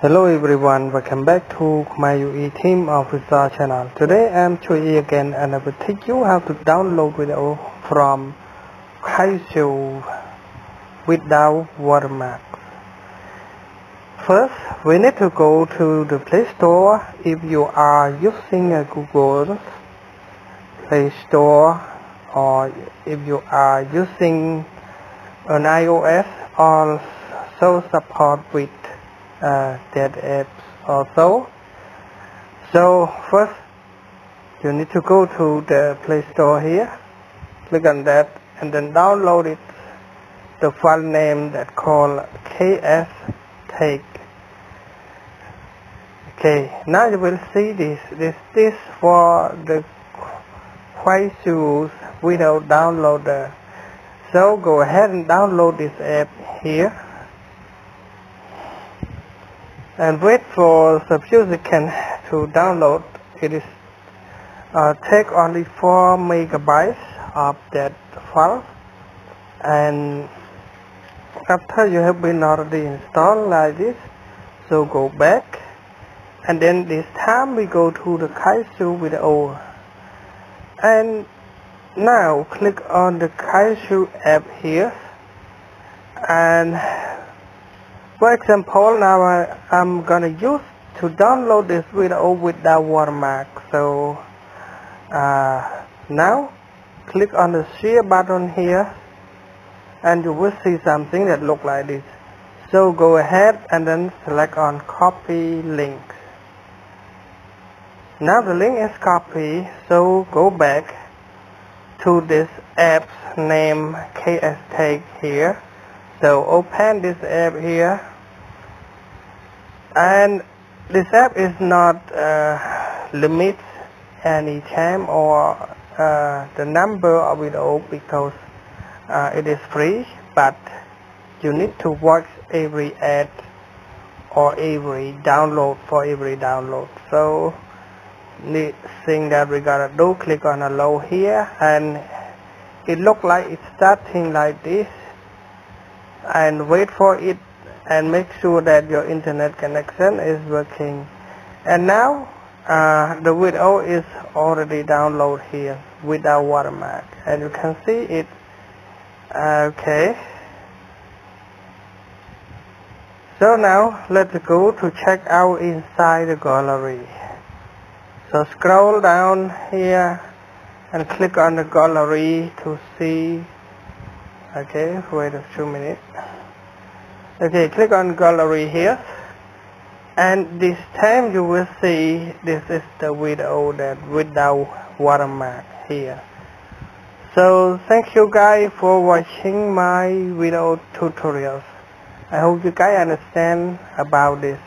Hello everyone, welcome back to my UE team officer channel. Today I'm you again and I will teach you how to download video from Kuaishou without watermark. First, we need to go to the Play Store if you are using a Google Play Store or if you are using an iOS or also support with uh, that apps also. So first you need to go to the Play Store here, click on that and then download it, the file name that called KS Take. Okay, now you will see this. This this for the Kuaishou video downloader. So go ahead and download this app here and wait for Subfusican to download. It is uh, take only 4 megabytes of that file and after you have been already installed like this so go back and then this time we go to the Kuaishou video and now click on the Kuaishou app here and for example, now I, am gonna use to download this video without watermark. So uh, now click on the share button here and you will see something that look like this. So go ahead and then select on copy link. Now the link is copied, so go back to this app's name KS Take here so open this app here. And this app is not uh, limit any time or uh, the number of video because uh, it is free but you need to watch every ad or every download for every download. So the thing that we gotta do click on allow here and it look like it's starting like this and wait for it and make sure that your internet connection is working. And now uh, the video is already downloaded here without watermark. And you can see it. Okay. So now let's go to check out inside the gallery. So scroll down here and click on the gallery to see. Okay wait a few minutes okay click on gallery here and this time you will see this is the video that without watermark here. So thank you guys for watching my video tutorials. I hope you guys understand about this